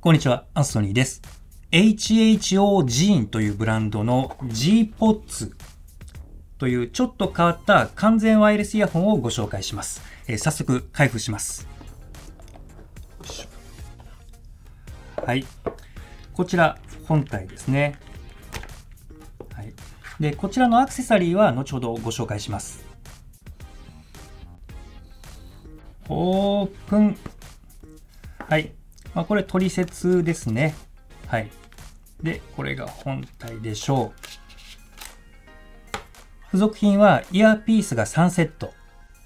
こんにちは、アンソニーです。HHO ジーンというブランドの G-PODS というちょっと変わった完全ワイヤレスイヤホンをご紹介します。えー、早速開封します。はい。こちら本体ですね。はい。で、こちらのアクセサリーは後ほどご紹介します。オープン。はい。まあ、これ取説ですね。はい。で、これが本体でしょう。付属品はイヤーピースが3セット。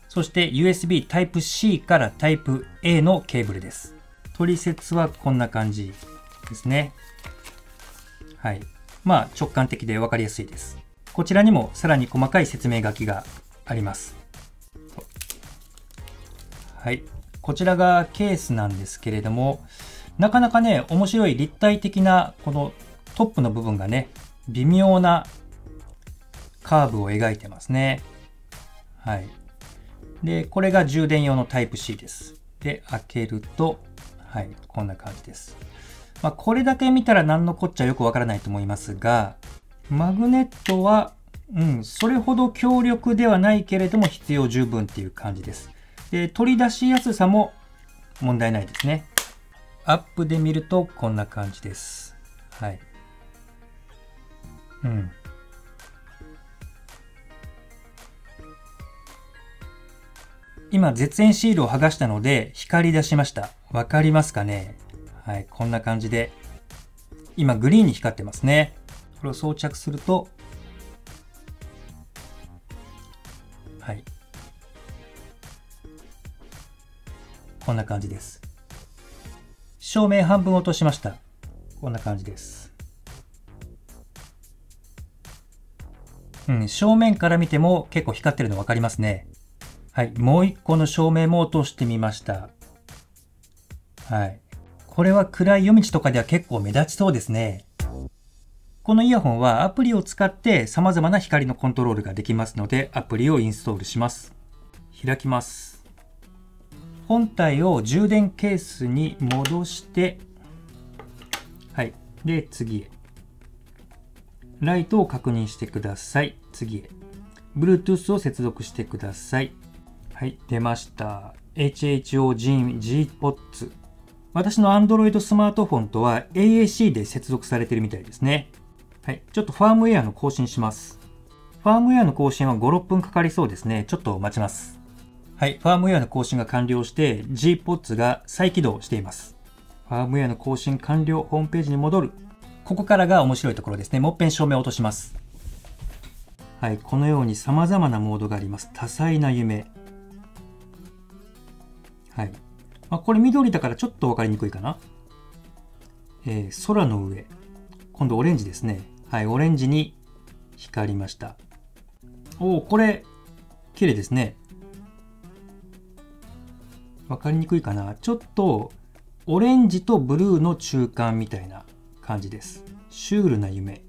そして USB Type-C から Type-A のケーブルです。取説はこんな感じですね。はい。まあ直感的でわかりやすいです。こちらにもさらに細かい説明書きがあります。はい。こちらがケースなんですけれども、なかなかね、面白い立体的なこのトップの部分がね、微妙なカーブを描いてますね。はい。で、これが充電用のタイプ C です。で、開けると、はい、こんな感じです。まあ、これだけ見たら何のこっちゃよくわからないと思いますが、マグネットは、うん、それほど強力ではないけれども必要十分っていう感じです。で、取り出しやすさも問題ないですね。アップで見るとこんな感じです。はい。うん。今、絶縁シールを剥がしたので光り出しました。わかりますかね？はい、こんな感じで。今、グリーンに光ってますね。これを装着すると、こんな感じです。照明半分落としました。こんな感じです。うん、正面から見ても結構光ってるの分かりますね。はい、もう一個の照明も落としてみました。はい。これは暗い夜道とかでは結構目立ちそうですね。このイヤホンはアプリを使って様々な光のコントロールができますのでアプリをインストールします。開きます。本体を充電ケースに戻して、はい。で、次へ。ライトを確認してください。次へ。Bluetooth を接続してください。はい、出ました。HHO G-PODS。私の Android スマートフォンとは AAC で接続されてるみたいですね。はい、ちょっとファームウェアの更新します。ファームウェアの更新は5、6分かかりそうですね。ちょっと待ちます。はい、ファームウェアの更新が完了して Gpods が再起動しています。ファームウェアの更新完了、ホームページに戻る。ここからが面白いところですね。もっぺん照明を落とします。はい、このように様々なモードがあります。多彩な夢。はい。まあ、これ緑だからちょっとわかりにくいかな。えー、空の上。今度オレンジですね。はい、オレンジに光りました。おお、これ、綺麗ですね。わかりにくいかな。ちょっと、オレンジとブルーの中間みたいな感じです。シュールな夢。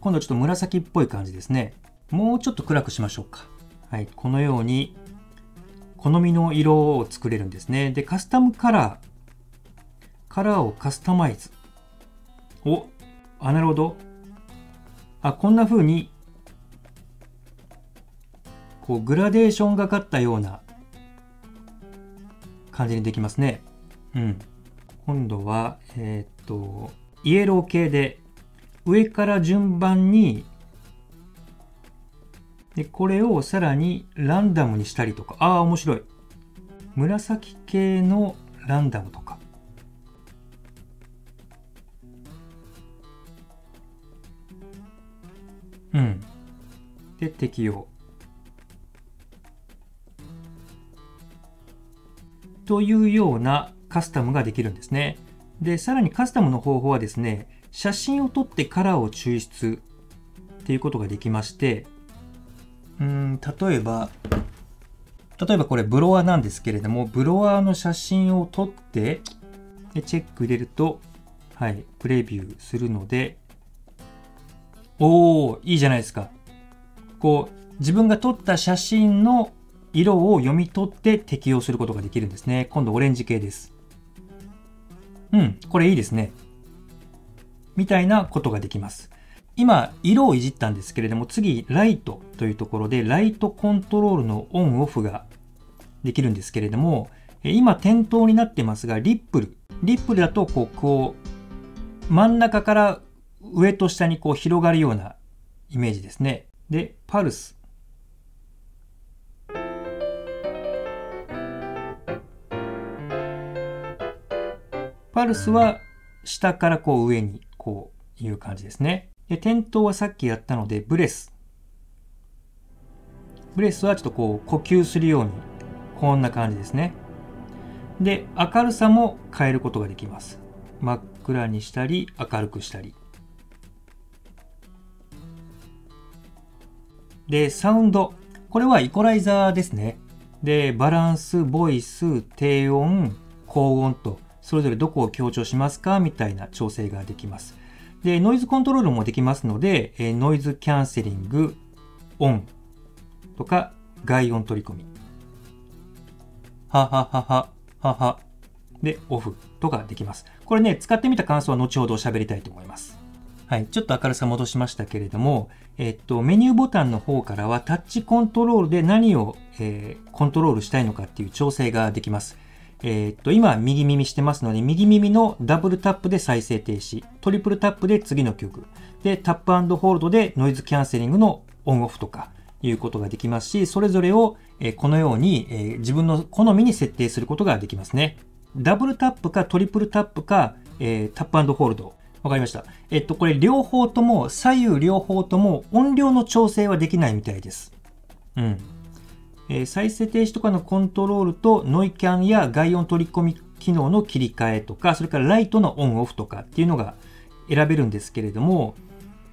今度ちょっと紫っぽい感じですね。もうちょっと暗くしましょうか。はい、このように、好みの色を作れるんですね。で、カスタムカラー。カラーをカスタマイズ。お、あ、なるほど。あ、こんな風に、こう、グラデーションがかったような感じにできますね。うん。今度は、えー、っと、イエロー系で、上から順番に、で、これをさらにランダムにしたりとか、ああ、面白い。紫系のランダムとか。うん。で、適用。というようなカスタムができるんですね。で、さらにカスタムの方法はですね、写真を撮ってカラーを抽出っていうことができまして、うん、例えば、例えばこれブロワーなんですけれども、ブロワーの写真を撮って、でチェック入れると、はい、プレビューするので、おー、いいじゃないですか。こう、自分が撮った写真の色を読み取って適用することができるんですね。今度オレンジ系です。うん、これいいですね。みたいなことができます。今、色をいじったんですけれども、次、ライトというところで、ライトコントロールのオンオフができるんですけれども、今点灯になってますが、リップル。リップルだと、こう、こう、真ん中から上と下にこう広がるようなイメージですね。で、パルス。パルスは下からこう上にこういう感じですね。で、点灯はさっきやったので、ブレス。ブレスはちょっとこう呼吸するように、こんな感じですね。で、明るさも変えることができます。真っ暗にしたり、明るくしたり。で、サウンド。これはイコライザーですね。で、バランス、ボイス、低音、高音と、それぞれどこを強調しますかみたいな調整ができます。で、ノイズコントロールもできますので、えノイズキャンセリング、オンとか、外音取り込み。はははは、はは。で、オフとかできます。これね、使ってみた感想は後ほど喋りたいと思います。はい。ちょっと明るさ戻しましたけれども、えっと、メニューボタンの方からはタッチコントロールで何を、えー、コントロールしたいのかっていう調整ができます。えー、っと、今、右耳してますので、右耳のダブルタップで再生停止、トリプルタップで次の曲、で、タップホールドでノイズキャンセリングのオンオフとか、いうことができますし、それぞれを、えこのように、え自分の好みに設定することができますね。ダブルタップかトリプルタップか、えタップホールド。わかりました。えっと、これ両方とも、左右両方とも音量の調整はできないみたいです。うん。えー、再生停止とかのコントロールとノイキャンや外音取り込み機能の切り替えとか、それからライトのオンオフとかっていうのが選べるんですけれども、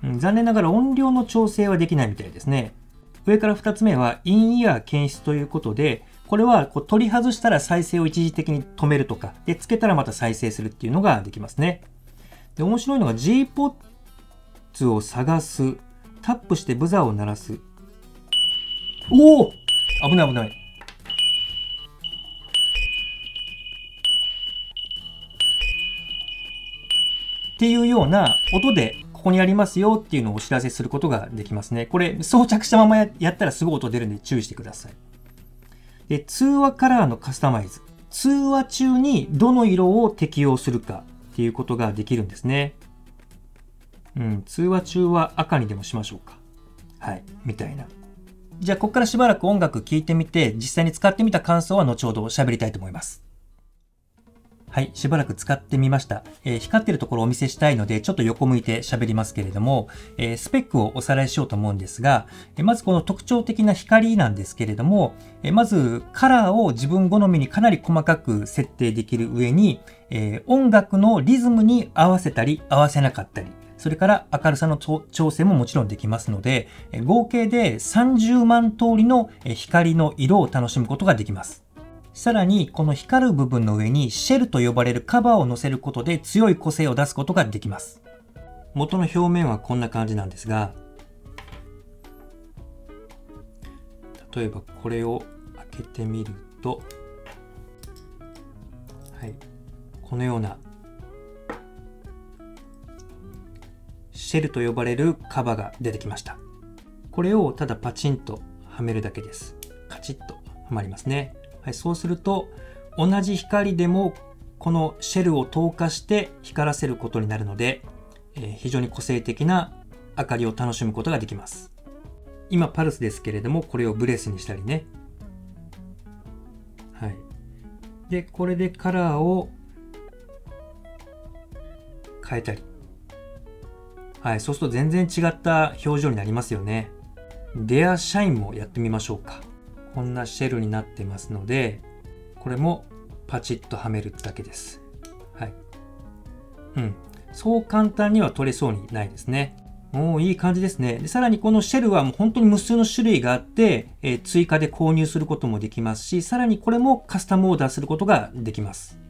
うん、残念ながら音量の調整はできないみたいですね。上から2つ目はインイヤー検出ということで、これはこう取り外したら再生を一時的に止めるとか、で、つけたらまた再生するっていうのができますね。で、面白いのが G-PODS を探す、タップしてブザーを鳴らす。おお危ない危ない。っていうような音でここにありますよっていうのをお知らせすることができますね。これ装着したままやったらすごい音出るんで注意してください。で、通話カラーのカスタマイズ。通話中にどの色を適用するかっていうことができるんですね。うん、通話中は赤にでもしましょうか。はい、みたいな。じゃあ、ここからしばらく音楽聴いてみて、実際に使ってみた感想は後ほど喋りたいと思います。はい、しばらく使ってみました。えー、光ってるところをお見せしたいので、ちょっと横向いて喋りますけれども、えー、スペックをおさらいしようと思うんですが、えー、まずこの特徴的な光なんですけれども、えまずカラーを自分好みにかなり細かく設定できる上に、え音楽のリズムに合わせたり合わせなかったり、それから明るさの調整ももちろんできますので、合計で30万通りの光の色を楽しむことができます。さらに、この光る部分の上にシェルと呼ばれるカバーを乗せることで強い個性を出すことができます。元の表面はこんな感じなんですが、例えばこれを開けてみると、はい、このようなシェルと呼ばれるカバーが出てきました。これをただパチンとはめるだけです。カチッとはまりますね。はい、そうすると同じ光でもこのシェルを透過して光らせることになるので、えー、非常に個性的な明かりを楽しむことができます。今パルスですけれども、これをブレスにしたりね。はい。で、これでカラーを変えたり。はい、そうすると全然違った表情になりますよね。デアシャインもやってみましょうか。こんなシェルになってますので、これもパチッとはめるだけです。はい。うん。そう簡単には取れそうにないですね。もういい感じですね。でさらにこのシェルはもう本当に無数の種類があって、えー、追加で購入することもできますし、さらにこれもカスタムオーダーすることができます。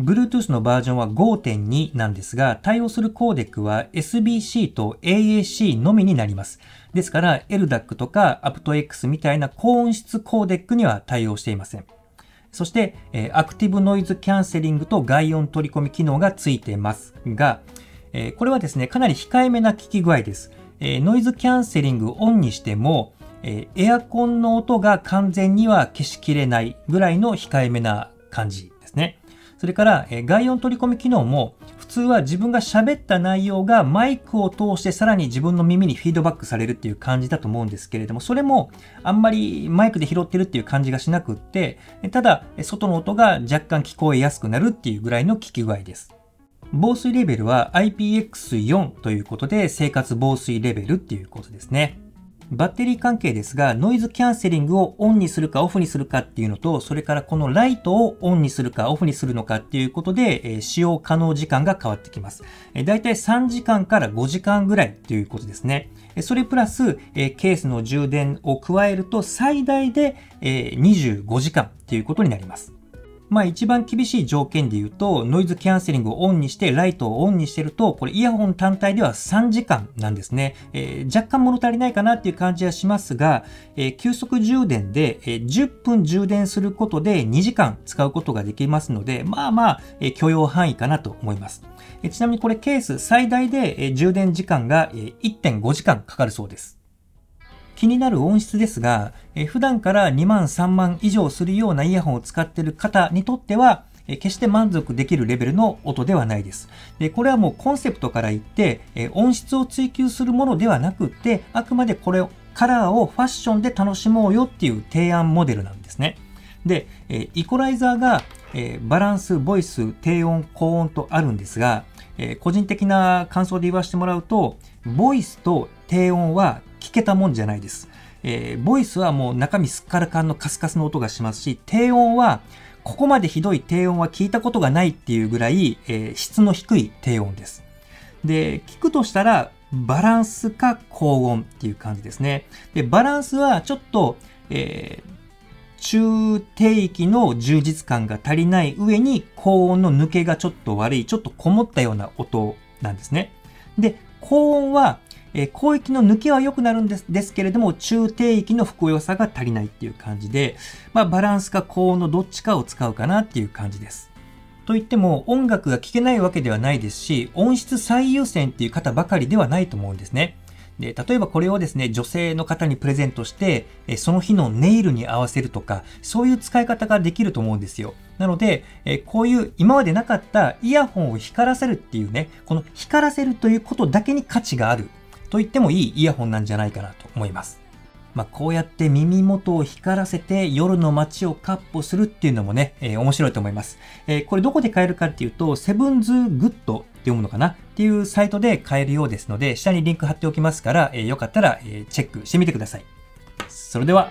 Bluetooth のバージョンは5.2なんですが、対応するコーデックは SBC と AAC のみになります。ですから、LDAC とか aptX みたいな高音質コーデックには対応していません。そして、えアクティブノイズキャンセリングと外音取り込み機能がついてますが、えこれはですね、かなり控えめな聞き具合です。えノイズキャンセリングオンにしても、えエアコンの音が完全には消しきれないぐらいの控えめな感じですね。それから、え外音取り込み機能も、普通は自分が喋った内容がマイクを通してさらに自分の耳にフィードバックされるっていう感じだと思うんですけれども、それもあんまりマイクで拾ってるっていう感じがしなくって、ただ、外の音が若干聞こえやすくなるっていうぐらいの聞き具合です。防水レベルは IPX4 ということで生活防水レベルっていうことですね。バッテリー関係ですが、ノイズキャンセリングをオンにするかオフにするかっていうのと、それからこのライトをオンにするかオフにするのかっていうことで、え使用可能時間が変わってきます。えだいたい3時間から5時間ぐらいということですね。それプラス、えケースの充電を加えると最大で、え25時間ということになります。まあ一番厳しい条件で言うと、ノイズキャンセリングをオンにして、ライトをオンにしてると、これイヤホン単体では3時間なんですね。えー、若干物足りないかなっていう感じはしますが、えー、急速充電で、えー、10分充電することで2時間使うことができますので、まあまあ、えー、許容範囲かなと思います。えー、ちなみにこれケース最大で、えー、充電時間が、え、1.5時間かかるそうです。気になる音質ですが、え普段から2万3万以上するようなイヤホンを使っている方にとっては、え決して満足できるレベルの音ではないです。でこれはもうコンセプトから言って、え音質を追求するものではなくて、あくまでこれを、カラーをファッションで楽しもうよっていう提案モデルなんですね。で、えイコライザーが、えバランス、ボイス、低音、高音とあるんですが、え個人的な感想で言わせてもらうと、ボイスと低音は聞けたもんじゃないです。えー、ボイスはもう中身すっからかんのカスカスの音がしますし、低音は、ここまでひどい低音は聞いたことがないっていうぐらい、えー、質の低い低音です。で、聞くとしたら、バランスか高音っていう感じですね。で、バランスはちょっと、えー、中低域の充実感が足りない上に高音の抜けがちょっと悪い、ちょっとこもったような音なんですね。で、高音はえー、広域の抜けは良くなるんですですけれども、中低域のふくよさが足りないっていう感じで、まあ、バランスか高音のどっちかを使うかなっていう感じです。と言っても音楽が聴けないわけではないですし、音質最優先っていう方ばかりではないと思うんですね。で、例えばこれをですね、女性の方にプレゼントして、その日のネイルに合わせるとか、そういう使い方ができると思うんですよ。なので、こういう今までなかったイヤホンを光らせるっていうね、この光らせるということだけに価値があると言ってもいいイヤホンなんじゃないかなと思います。まあ、こうやって耳元を光らせて夜の街をカッ歩するっていうのもね、えー、面白いと思います。えー、これどこで買えるかっていうと、セブンズグッドって読むのかなっていうサイトで買えるようですので、下にリンク貼っておきますから、えー、よかったら、えチェックしてみてください。それでは、